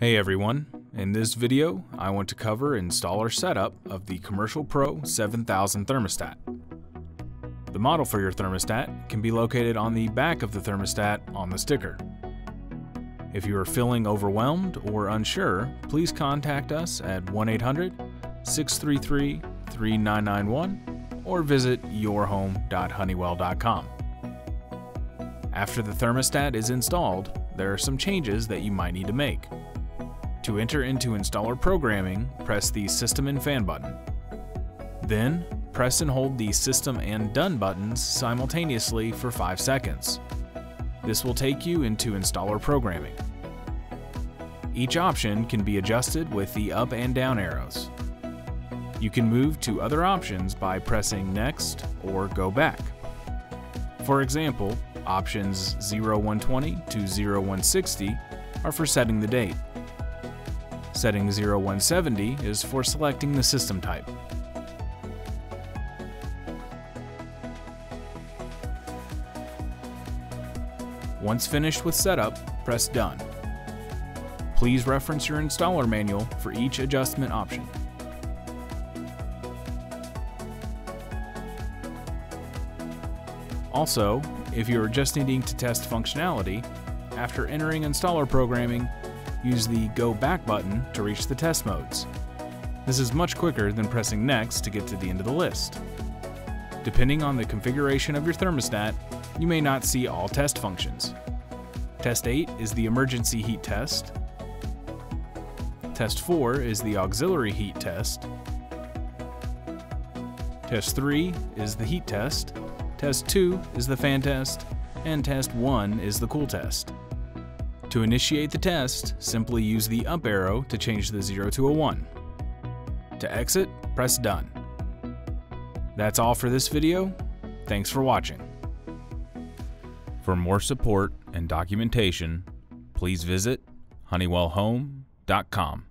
Hey everyone, in this video I want to cover installer setup of the Commercial Pro 7000 thermostat. The model for your thermostat can be located on the back of the thermostat on the sticker. If you are feeling overwhelmed or unsure, please contact us at 1-800-633-3991 or visit yourhome.honeywell.com. After the thermostat is installed, there are some changes that you might need to make. To enter into installer programming, press the System and Fan button. Then, press and hold the System and Done buttons simultaneously for 5 seconds. This will take you into installer programming. Each option can be adjusted with the up and down arrows. You can move to other options by pressing Next or Go Back. For example, options 0120 to 0160 are for setting the date. Setting 0170 is for selecting the system type. Once finished with setup, press Done. Please reference your installer manual for each adjustment option. Also, if you are just needing to test functionality, after entering installer programming, use the Go Back button to reach the test modes. This is much quicker than pressing Next to get to the end of the list. Depending on the configuration of your thermostat, you may not see all test functions. Test 8 is the emergency heat test. Test 4 is the auxiliary heat test. Test 3 is the heat test. Test 2 is the fan test. And test 1 is the cool test. To initiate the test, simply use the up arrow to change the 0 to a 1. To exit, press Done. That's all for this video. Thanks for watching. For more support and documentation, please visit honeywellhome.com.